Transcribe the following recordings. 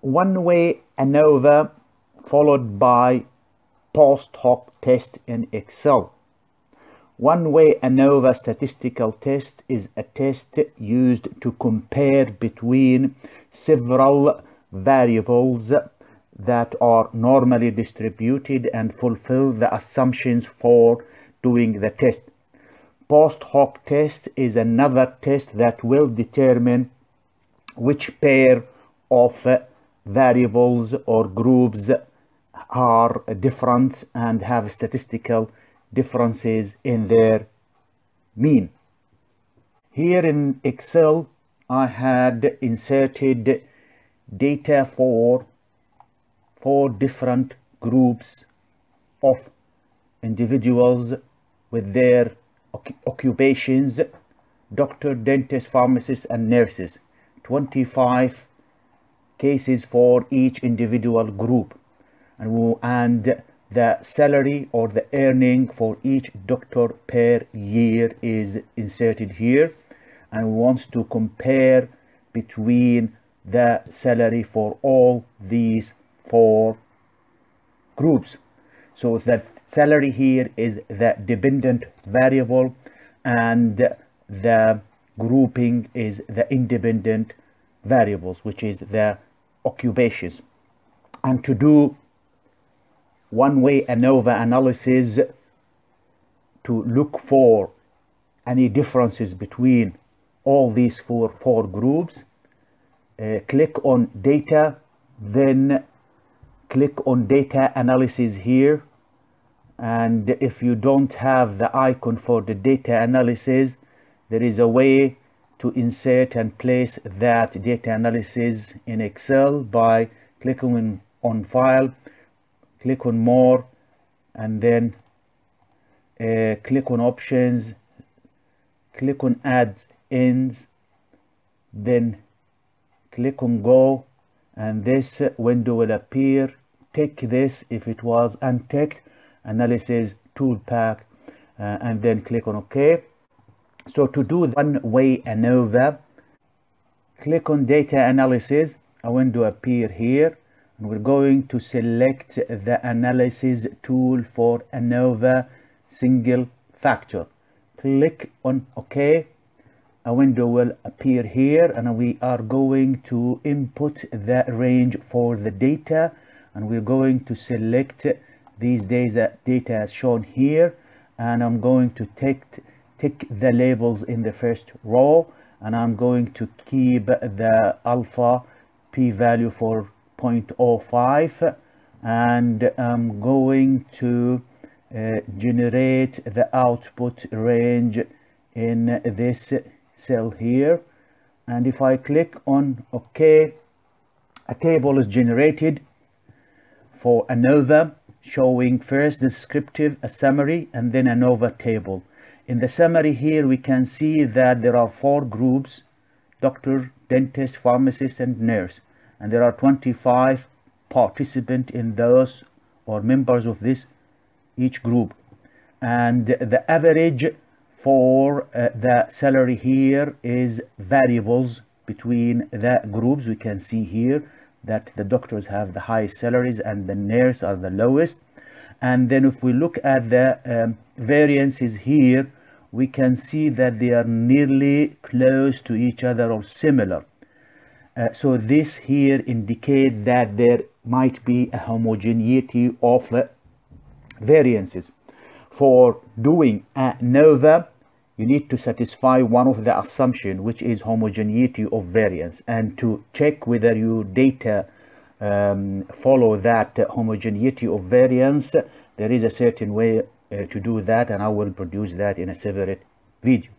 one-way ANOVA followed by post hoc test in Excel. One-way ANOVA statistical test is a test used to compare between several variables that are normally distributed and fulfill the assumptions for doing the test. Post hoc test is another test that will determine which pair of variables or groups are different and have statistical differences in their mean. Here in Excel, I had inserted data for four different groups of individuals with their occupations, doctor, dentist, pharmacist, and nurses. 25 cases for each individual group. And, and the salary or the earning for each doctor per year is inserted here. And we want to compare between the salary for all these four groups. So the salary here is the dependent variable and the grouping is the independent variables which is the occupations. And to do one-way ANOVA analysis to look for any differences between all these four four groups uh, click on data then click on data analysis here. And if you don't have the icon for the data analysis there is a way to insert and place that data analysis in Excel by clicking on, file click on more and then uh, click on options click on add ins then click on go and this window will appear. Tick this if it was unticked analysis ToolPak uh, and then click on ok so to do one way ANOVA click on data analysis. A window appear here. And we're going to select the analysis tool for ANOVA single factor. Click on ok. A window will appear here and we are going to input the range for the data. And we're going to select these data data shown here. And I'm going to take tick the labels in the first row and I'm going to keep the alpha p-value for 0.05 and I'm going to uh, generate the output range in this cell here. And if I click on OK a table is generated for ANOVA showing first descriptive a summary and then ANOVA table in the summary here we can see that there are four groups doctor dentist pharmacist and nurse. And there are 25 participants in those or members of this each group. And the average for uh, the salary here is variables between the groups. We can see here that the doctors have the highest salaries and the nurse are the lowest. And then if we look at the um, variances here we can see that they are nearly close to each other or similar. Uh, so this here indicate that there might be a homogeneity of uh, variances. For doing a ANOVA you need to satisfy one of the assumption which is homogeneity of variance. And to check whether your data um, follow that homogeneity of variance there is a certain way to do that and I will produce that in a separate video.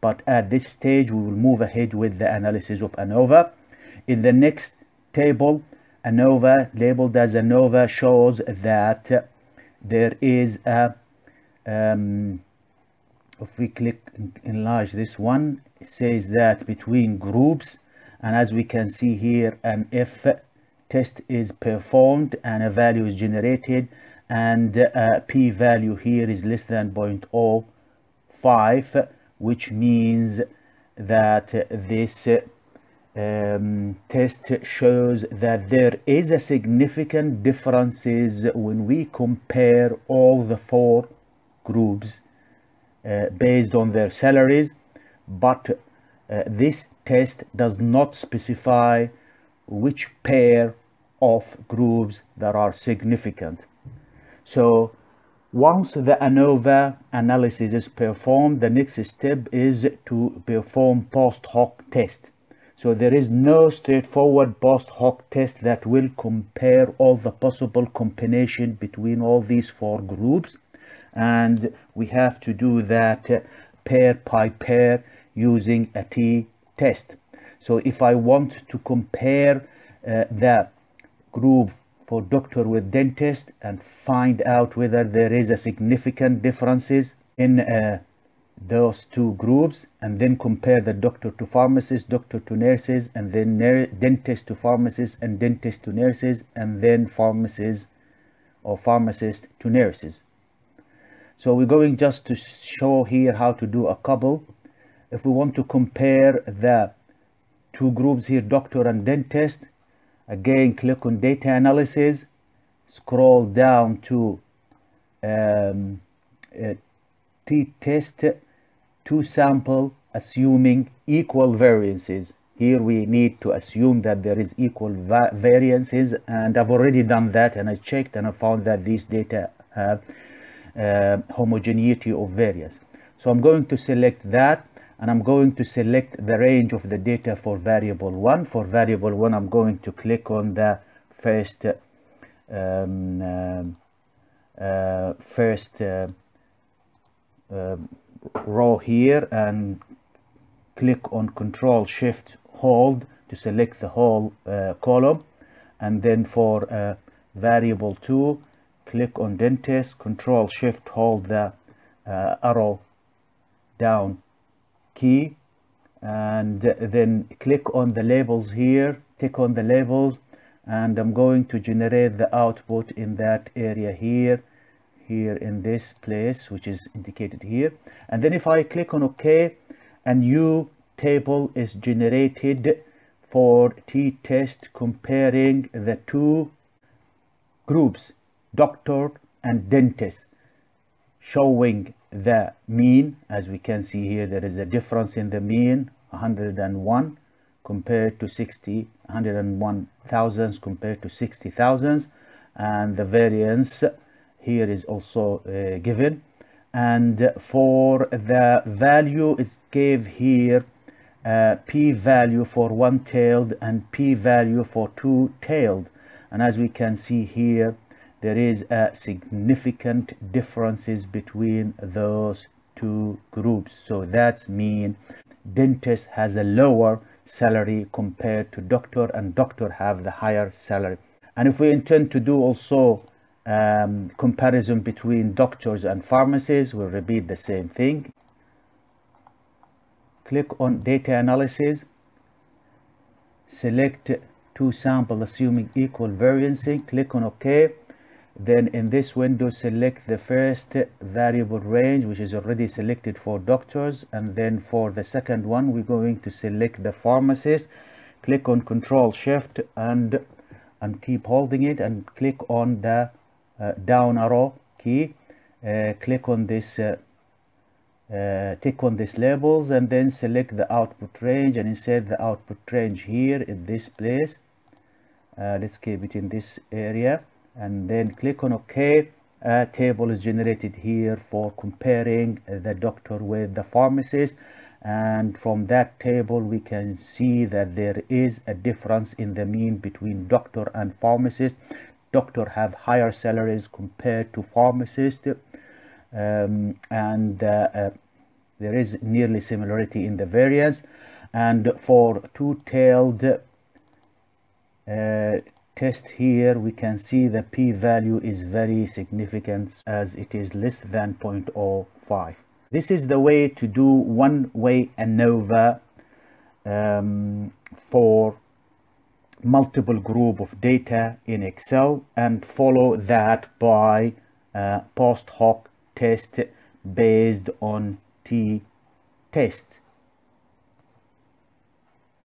But at this stage we will move ahead with the analysis of ANOVA. In the next table ANOVA labeled as ANOVA shows that there is a um, if we click enlarge this one it says that between groups and as we can see here an F test is performed and a value is generated and p value here is less than 0.05 which means that this uh, um, test shows that there is a significant differences when we compare all the four groups uh, based on their salaries. But uh, this test does not specify which pair of groups that are significant so once the ANOVA analysis is performed the next step is to perform post hoc test so there is no straightforward post hoc test that will compare all the possible combination between all these four groups. And we have to do that pair by pair using a t-test. So if I want to compare uh, the group for doctor with dentist and find out whether there is a significant differences in uh, those two groups and then compare the doctor to pharmacist, doctor to nurses, and then dentist to pharmacist and dentist to nurses, and then pharmacist or pharmacist to nurses. So we're going just to show here how to do a couple. If we want to compare the two groups here, doctor and dentist, again click on data analysis, scroll down to um, uh, t-test two sample assuming equal variances. Here we need to assume that there is equal va variances and I've already done that and I checked and I found that these data have uh, homogeneity of variance. So I'm going to select that and I'm going to select the range of the data for variable 1. For variable 1 I'm going to click on the first um, uh, uh, first uh, um, row here and click on control shift hold to select the whole uh, column and then for uh, variable 2 click on dentist control shift hold the uh, arrow down key and then click on the labels here tick on the labels and I'm going to generate the output in that area here here in this place which is indicated here. And then if I click on OK a new table is generated for t-test comparing the two groups doctor and dentist showing the mean. As we can see here there is a difference in the mean 101 compared to 60 101 thousands compared to 60 thousands and the variance here is also uh, given. And for the value it's gave here uh, p-value for one-tailed and p-value for two-tailed and as we can see here there is a significant differences between those two groups. So that's mean dentist has a lower salary compared to doctor and doctor have the higher salary. And if we intend to do also um, comparison between doctors and pharmacies we'll repeat the same thing. Click on data analysis. Select two sample assuming equal variance. Click on ok then in this window select the first variable range which is already selected for doctors. And then for the second one we're going to select the pharmacist. Click on control shift and and keep holding it and click on the uh, down arrow key. Uh, click on this uh, tick on this labels and then select the output range and insert the output range here in this place. Let's keep it in this area and then click on OK. A table is generated here for comparing the doctor with the pharmacist. And from that table we can see that there is a difference in the mean between doctor and pharmacist. Doctor have higher salaries compared to pharmacist. Um, and uh, uh, there is nearly similarity in the variance. And for two-tailed uh, test here we can see the p-value is very significant as it is less than 0.05 this is the way to do one-way ANOVA um, for multiple group of data in Excel and follow that by uh, post hoc test based on t-test.